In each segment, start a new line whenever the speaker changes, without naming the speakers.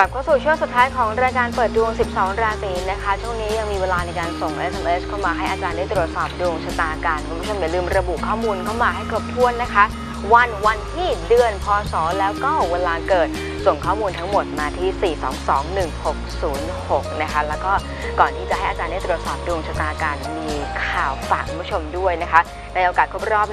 กลับเข้าสู่ช่วงสุดท้ายของรายการเปิดดวง 12 ราศีนะคะ ช่วงนี้ยังมีเวลาในการส่ง SMS เข้ามาให้อาจารย์ได้ตรวจสอบดวงชะตากันคุณผู้ชมอย่าลืมระบุข้อมูลเข้ามาให้ครบถ้วนนะคะ วันวันที่เดือนพศแล้วก็เวลาเกิดส่งข้อมูลทั้งหมดมาที่ 4221606 นะคะ แล้วก็ก่อนที่จะให้อาจารย์ได้ตรวจสอบดวงชะตากันมีข่าวฝากคุณผู้ชมด้วยนะคะ ในโอกาสครบรอบ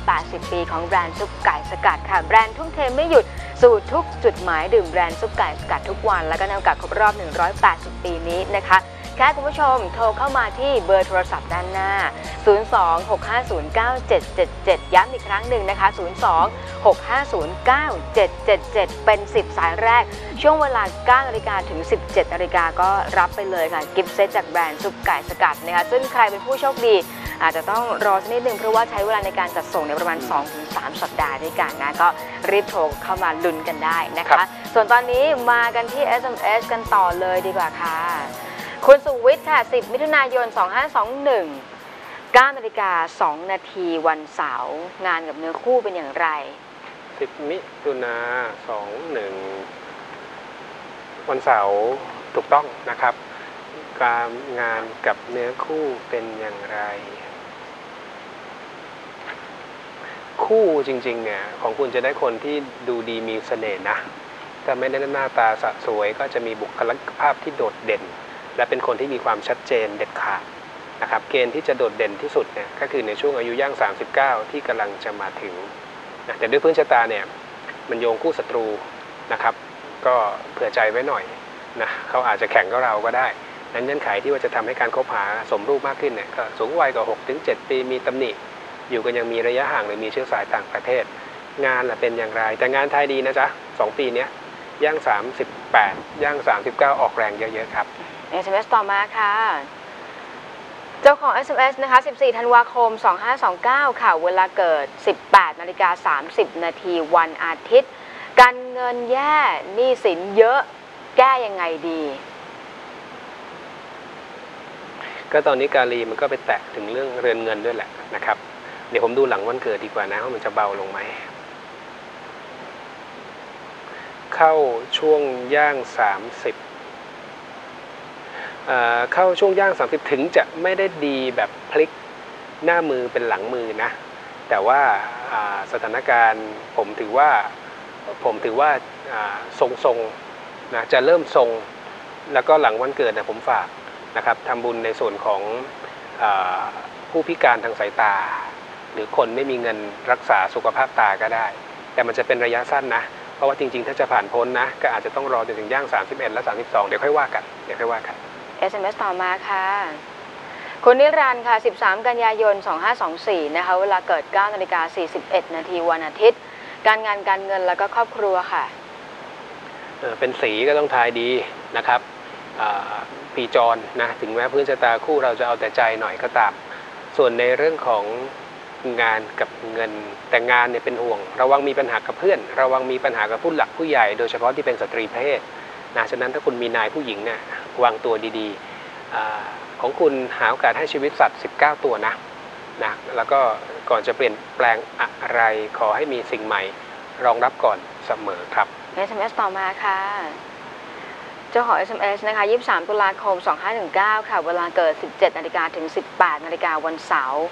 180 ปีของแบรนด์ซุปไก่สกัดค่ะ แบรนด์ทุ่มเทไม่หยุด สู่ทุกจุดหมายดื่มแบรนด์ซุปไก่สกัดทุกวัน แล้วก็นำกาสครบรอบ 180 ปีนี้นะคะ แค่คุณผู้ชมโทรเข้ามาที่เบอร์โทรศัพท์ด้านหน้า 026509777 ย้ำอีกครั้งหนึ่งนะคะ 026509777 เป็น 10 สายแรก ช่วงเวลา9นาฬิกาถึง 17นาฬิกาก็รับไปเลยค่ะ กิฟต์เซตจากแบรนด์ซุปไก่สกัดนะคะซึ่งใครเป็นผู้โชคดีอาจจะต้องรอสักนิดนึงเพราะว่าใช้เวลาในการจัดส่งในประมาณ 2-3 สัปดาห์ด้วยกันนะก็รีบโทรเข้ามาลุ้นกันได้นะ
ครั
คะ
บ
ส่วนตอนนี้มากันที่ SMS กันต่อเลยดีกว่าค่ะ คุณสุวิทย์ค่ะ 10 มิถุนายน 2521 9นาฬิกา2นาทีวันเสาร์งานกับเนื้อคู่เป็นอย่างไร
สิบมิถุนาสองหนึ่งวันเสาร์ถูกต้องนะครับ การงานกับเนื้อคู่เป็นอย่างไร คู่จริงๆเนี่ยของคุณจะได้คนที่ดูดีมีเสน่ห์นะแต่ไม่ได้หน้าตาสะสวยก็จะมีบุคลิกภาพที่โดดเด่น และเป็นคนที่มีความชัดเจนเด็ดขาดนะครับเกณฑ์ที่จะโดดเด่นที่สุดเนี่ยก็คือในช่วงอายุย่าง 39 ที่กำลังจะมาถึงนะแต่ด้วยพื้นชะตาเนี่ยมันโยงคู่ศัตรูนะครับ ก็เผื่อใจไว้หน่อยนะเขาอาจจะแข่งกับเราก็ได้นั้นเงื่อนไขที่ว่าจะทำให้การคบหาสมรูปมากขึ้นเนี่ยก็สูงวัยกว่า6ถึง7ปีมีตำหนิ อยู่กันยังมีระยะห่างหรือมีเชื้อสายต่างประเทศ งานล่ะเป็นอย่างไร แต่งานไทยดีนะจ๊ะสองปีเนี้ยย่าง 38 ย่าง 39 ออกแรงเยอะๆครับ
SMS ต่อมาค่ะ เจ้าของ SMS นะคะ 14 ธันวาคม 2529 ค่ะ เวลาเกิด 18 นาฬิกา 30 นาทีวันอาทิตย์ การเงินแย่หนี้สินเยอะ แก้ยังไงดี
ก็ตอนนี้กาลีมันก็ไปแตะถึงเรื่องเรือนเงินด้วยแหละนะครับ เดี๋ยวผมดูหลังวันเกิดดีกว่านะว่ามันจะเบาลงไหมเข้าช่วงย่าง 30 เข้าช่วงย่าง 30 ถึงจะไม่ได้ดีแบบพลิกหน้ามือเป็นหลังมือนะ แต่ว่าสถานการณ์ผมถือว่าผมถือว่าทรงๆนะจะเริ่มทรง แล้วก็หลังวันเกิดนะผมฝากนะครับทำบุญในส่วนของอผู้พิการทางสายตา หรือคนไม่มีเงินรักษาสุขภาพตาก็ได้ แต่มันจะเป็นระยะสั้นนะ เพราะว่าจริงๆ ถ้าจะผ่านพ้นนะ ก็อาจจะต้องรอจนถึงย่าง 31 และ 32 เดี๋ยวค่อยว่ากันเดี๋ยวค่อยว่ากัน
SMS ต่อมาค่ะ คุณนิรันดร์ค่ะ 13 กันยายน 2524 นะคะ เวลาเกิด9นาฬิกา41 นาทีวันอาทิตย์ การงานการเงินแล้วก็ครอบครัวค่ะ
เป็นสีก็ต้องทายดีนะครับปีจรนะถึงแม้พื้นชะตาคู่เราจะเอาแต่ใจหน่อยก็ตาม ส่วนในเรื่องของงานกับเงินแต่งานเนี่ยเป็นห่วง ระวังมีปัญหากับเพื่อน ระวังมีปัญหากับผู้หลักผู้ใหญ่ โดยเฉพาะที่เป็นสตรีเพศนะฉะนั้นถ้าคุณมีนายผู้หญิงเนี่ย วางตัวดีๆอาของคุณหาโอกาสให้ชีวิตสัตว์ 19 ตัวนะนะแล้วก็ก่อนจะเปลี่ยนแปลงอะไรขอให้มีสิ่งใหม่รองรับก่อนเสมอครับ
SMS ต่อมาค่ะ เจ้าของ SMS นะคะ 23 ตุลาคม 2519 ค่ะ เวลาเกิด 17นาฬิกาถึง 18นาฬิกาวันเสาร์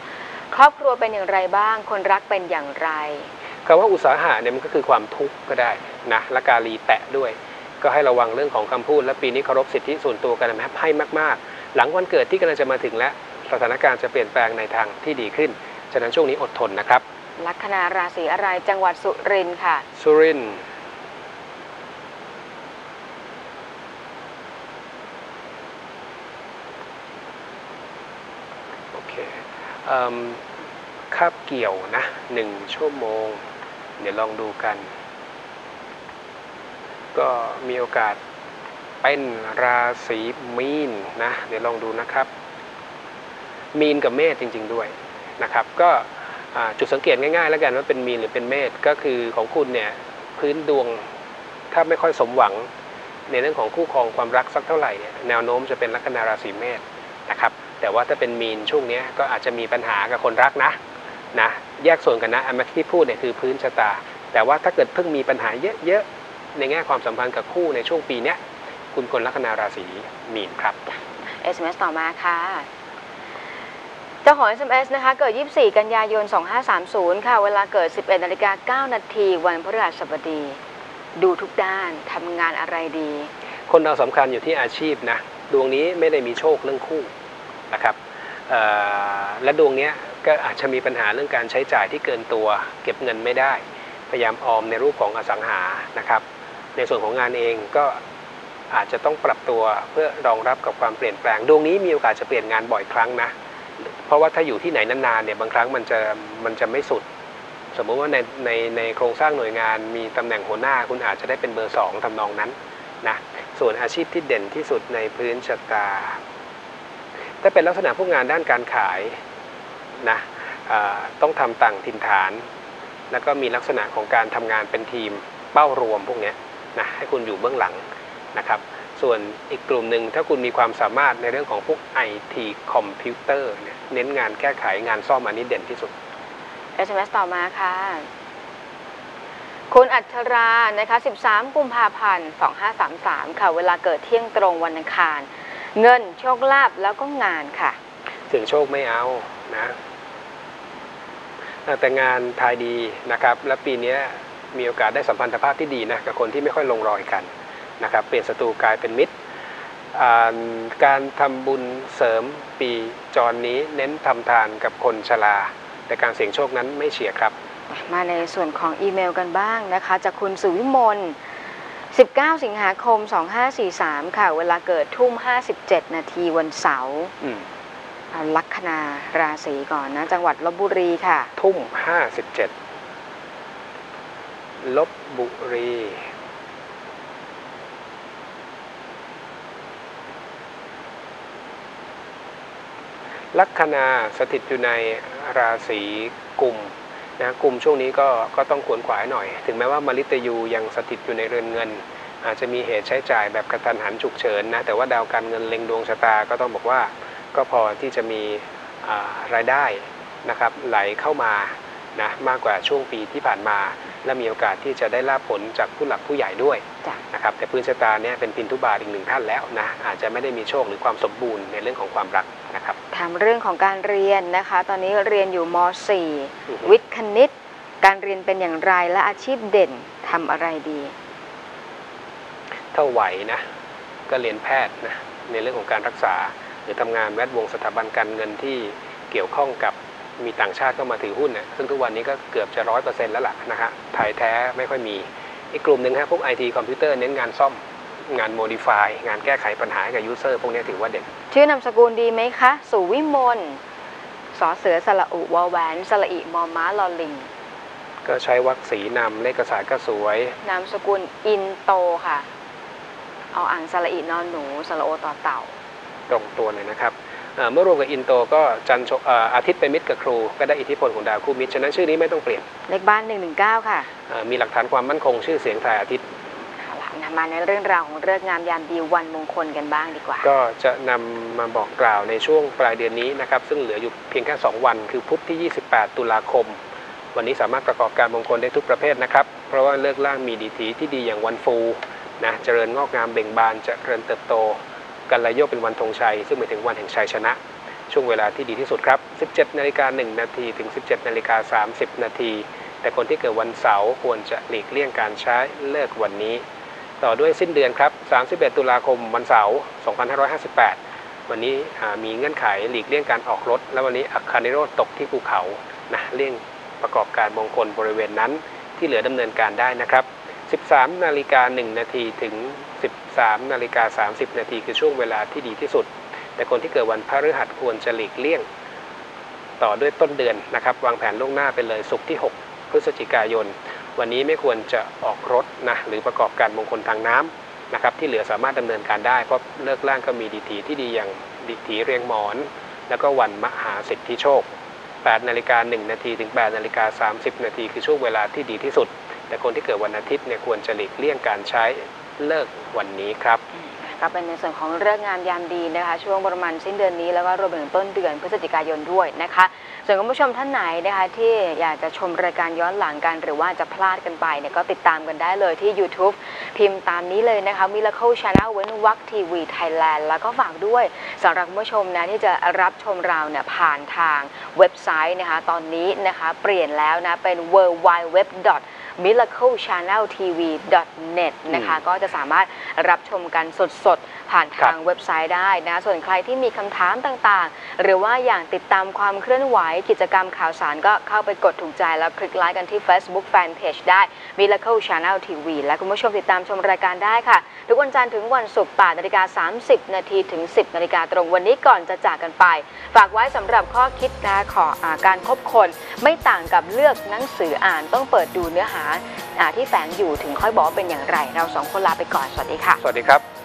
ครอบครัวเป็นอย่างไรบ้าง คนรักเป็นอย่างไร
คำว่าอุตสาหะเนี่ยมันก็คือความทุกข์ก็ได้นะและกาลีแตะด้วย ก็ให้ระวังเรื่องของคำพูด และปีนี้เคารพสิทธิส่วนตัวกันนะครับให้มากๆ หลังวันเกิดที่กำลังจะมาถึงและสถานการณ์จะเปลี่ยนแปลงในทางที่ดีขึ้น ฉะนั้นช่วงนี้อดทนนะครับ
ลัคนาราศีอะไรจังหวัดสุรินทร์ค่ะ
สุรินทร์โอเคเอิ่มคาบเกี่ยวนะหนึ่งชั่วโมง เดี๋ยวลองดูกัน ก็มีโอกาสเป็นราศีมีนนะ เดี๋ยวลองดูนะครับ มีนกับเมษจริง ๆด้วยนะครับ ก็จุดสังเกตง่ายๆ แล้วกันว่าเป็นมีนหรือเป็นเมษก็คือของคุณเนี่ยพื้นดวงถ้าไม่ค่อยสมหวังในเรื่องของคู่ครองความรักสักเท่าไหร่เนี่ยแนวโน้มจะเป็นลัคนาราศีเมษนะครับ แต่ว่าถ้าเป็นมีนช่วงนี้ก็อาจจะมีปัญหากับคนรักนะนะแยกส่วนกันนะอันที่พูดเนี่ยคือพื้นชะตา แต่ว่าถ้าเกิดเพิ่งมีปัญหาเยอะๆ ในแง่ความสัมพันธ์กับคู่ในช่วงปีเนี้ยคุณคนลัคนาราศีมีนครับ
SMS ต่อมาค่ะเจ้าของ SMS นะคะ เกิด 24 กันยายน 2530 ค่ะ เวลาเกิด 11นาฬิกา9นาทีวันพฤหัสบดี ดูทุกด้านทำงานอะไรดี
คนเราสำคัญอยู่ที่อาชีพนะ ดวงนี้ไม่ได้มีโชคเรื่องคู่นะครับเอ่อและดวงเนี้ยก็อาจจะมีปัญหาเรื่องการใช้จ่ายที่เกินตัว เก็บเงินไม่ได้ พยายามออมในรูปของอสังหานะครับ ในส่วนของงานเองก็อาจจะต้องปรับตัวเพื่อรองรับกับความเปลี่ยนแปลงดวงนี้มีโอกาสจะเปลี่ยนงานบ่อยครั้งนะ เพราะว่าถ้าอยู่ที่ไหนนานๆเนี่ยบางครั้งมันจะมันจะไม่สุด สมมุติว่าในในในโครงสร้างหน่วยงานมีตำแหน่งหัวหน้าคุณอาจจะได้เป็นเบอร์สองทำนองนั้นนะส่วนอาชีพที่เด่นที่สุดในพื้นชะตาถ้าเป็นลักษณะพวกงานด้านการขายนะต้องทำต่างถิ่นฐาน แล้วก็มีลักษณะของการทำงานเป็นทีมเป้ารวมพวกเนี้ย นะให้คุณอยู่เบื้องหลังนะครับ ส่วนอีกกลุ่มหนึ่งถ้าคุณมีความสามารถในเรื่องของพวก IT คอมพิวเตอร์เนี่ยเน้นงานแก้ไขงานซ่อมอันนี้เด่นที่สุด
SMS ต่อมาค่ะ คุณอัชรานะคะ 13 กุมภาพันธ์ 2533 ค่ะ เวลาเกิดเที่ยงตรงวันอังคาร เงินโชคลาภแล้วก็งานค่ะ
เสี่ยงโชคไม่เอานะ แต่งานทายดีนะครับ และปีเนี้ย มีโอกาสได้สัมพันธภาพที่ดีนะกับคนที่ไม่ค่อยลงรอยกันนะครับเปลี่ยนศัตรูกลายเป็นมิตรอ่าการทำบุญเสริมปีจรนี้เน้นทำทานกับคนชราแต่การเสี่ยงโชคนั้นไม่เฉียดครับ
มาในส่วนของอีเมลกันบ้างนะคะ จากคุณสุวิมล 19 สิงหาคม 2543 ค่ะ เวลาเกิดทุ่ม 57 นาทีวันเสาร์
อืม
เอาลัคนาราศีก่อนนะ จังหวัดลบบุรีค่ะ
ทุ่มห้าสิบเจ็ด ลบบุรี ลัคนาสถิตอยู่ในราศีกุมนะกุมช่วงนี้ก็ก็ต้องขวนขวายหน่อย ถึงแม้ว่ามฤตยูยังสถิตอยู่ในเรือนเงิน อาจจะมีเหตุใช้จ่ายแบบกระทันหันฉุกเฉินนะแต่ว่าดาวการเงินเล็งดวงชะตาก็ต้องบอกว่าก็พอที่จะมีารายได้นะครับไหลเข้ามา นะมากกว่าช่วงปีที่ผ่านมา และมีโอกาสที่จะได้รับผลจากผู้หลักผู้ใหญ่ด้วย
จ้ะ
นะครับแต่พื้นชะตาเนี่ยเป็นพินทุบาทอีกหนึ่งท่านแล้วนะอาจจะไม่ได้มีโชคหรือความสมบูรณ์ในเรื่องของความรักนะครับ
ถามเรื่องของการเรียนนะคะ ตอนนี้เรียนอยู่ม
อือฮึ
.4 วิทย์คณิต การเรียนเป็นอย่างไรและอาชีพเด่นทำอะไรดี
ถ้าไหวนะก็เรียนแพทย์นะในเรื่องของการรักษา หรือทำงานแวดวงสถาบันการเงินที่เกี่ยวข้องกับ มีต่างชาติเข้ามาถือหุ้นนะซึ่งทุกวันนี้ก็เกือบจะร้อยเปอร์เซ็นต์แล้วล่ะนะฮะไทยแท้ไม่ค่อยมี อีกกลุ่มหนึ่งฮะพวกไอทีคอมพิวเตอร์เน้นงานซ่อมงาน modify งานแก้ไขปัญหาให้กับ user พวกนี้ถือว่าเด่น
ชื่อนามสกุลดีไหมคะสุวิมลสอเสือสระอุวอแหวนสระอิมอม้าลอลิง
ก็ใช้วักสีนำเลขศาสตร์ก็สวย
นามสกุลอินโตค่ะ เอาอ่างสระอินอนหนูสระโอต่อเต่า
ตรงตัวเลยนะครับ เอ่อเมื่อรวมกับอินโตก็จันทร์โชเอ่ออาทิตย์เป็นมิตรกับครู ก็ได้อิทธิพลของดาวคู่มิตร ฉะนั้นชื่อนี้ไม่ต้องเปลี่ยน
เลขบ้าน 119 ค่ะ
เอ่อมีหลักฐานความมั่นคงชื่อเสียงทายอาทิตย์
เอาล่ะนะมาในเรื่องราวของเรื่องงามยามดีวันมงคลกันบ้างดีกว่า
ก็จะนำมาบอกกล่าวในช่วงปลายเดือนนี้นะครับ ซึ่งเหลืออยู่เพียงแค่ 2 วัน คือพุธที่ 28 ตุลาคม วันนี้สามารถประกอบการมงคลได้ทุกประเภทนะครับ เพราะว่าเลิกล่างมีดีถีที่ดีอย่างวันฟูนะ เจริญงอกงามเบ่งบานเจริญเติบโต กันระโยกเป็นวันธงชัย ซึ่งหมายถึงวันแห่งชัยชนะ ช่วงเวลาที่ดีที่สุดครับ 17นาฬิกา1นาทีถึง 17นาฬิกา30 นาที แต่คนที่เกิดวันเสาร์ควรจะหลีกเลี่ยงการใช้เลิกวันนี้ ต่อด้วยสิ้นเดือนครับ 31 ตุลาคมวันเสาร์ 2558 วันนี้มีเงื่อนไขหลีกเลี่ยงการออกรถ และวันนี้อัคคานิโรตกที่ภูเขานะเลี่ยงประกอบการมงคลบริเวณนั้นที่เหลือดำเนินการได้นะครับ 13 นาฬิกา 1 นาทีถึง 13 นาฬิกา 30 นาทีคือช่วงเวลาที่ดีที่สุด แต่คนที่เกิดวันพฤหัสควรจะหลีกเลี่ยง ต่อด้วยต้นเดือนนะครับ วางแผนล่วงหน้าไปเลยศุกร์ที่ 6 พฤศจิกายน วันนี้ไม่ควรจะออกรถนะหรือประกอบการมงคลทางน้ำนะครับที่เหลือสามารถดำเนินการได้ เพราะเลิกล่างก็มีดีถีที่ดีอย่างดีถีเรียงหมอน แล้วก็วันมหาสิทธิโชค8นาฬิกา1นาทีถึง8นาฬิกา30 นาทีคือช่วงเวลาที่ดีที่สุด แต่คนที่เกิดวันอาทิตย์เนี่ยควรจะหลีกเลี่ยงการใช้ฤกษ์วันนี้ครับ
ก็เป็นในส่วนของเรื่องงามยามดีนะคะ ช่วงประมาณสิ้นเดือนนี้แล้วก็รวมไปถึงต้นเดือนพฤศจิกายนด้วยนะคะ ส่วนคุณผู้ชมท่านไหนนะคะที่อยากจะชมรายการย้อนหลังกัน หรือว่าจะพลาดกันไปเนี่ยก็ติดตามกันได้เลยที่ YouTube พิมพ์ตามนี้เลยนะคะ Miracle Channel เว้นวรรค TV Thailand แล้วก็ฝากด้วยสำหรับคุณผู้ชมนะที่จะรับชมเราเนี่ยผ่านทางเว็บไซต์นะคะ ตอนนี้นะคะ เปลี่ยนแล้วนะเป็น w w w miraclechanneltv.net นะคะ ก็จะสามารถรับชมกันสดๆ ผ่านทางเว็บไซต์ได้นะ ส่วนใครที่มีคำถามต่างๆ หรือว่าอยากติดตามความเคลื่อนไหวกิจกรรมข่าวสารก็เข้าไปกดถูกใจแล้วคลิกไลค์กันที่ Facebook Fanpage ได้ Miracle Channel TV และคุณผู้ชมติดตามชมรายการได้ค่ะ ทุกวันจันทร์ถึงวันศุกร์8นาฬิกา30 นาทีถึง 10 นาฬิกาตรงวันนี้ก่อนจะจากกันไป ฝากไว้สำหรับข้อคิดนะขออาการคบคน ไม่ต่างกับเลือกหนังสืออ่านต้องเปิดดูเนื้อหาอ่าที่แฝงอยู่ถึงค่อยบอกเป็นอย่างไร เราสองคนลาไปก่อน สวัสดีค่ะ
สวัสดีครับ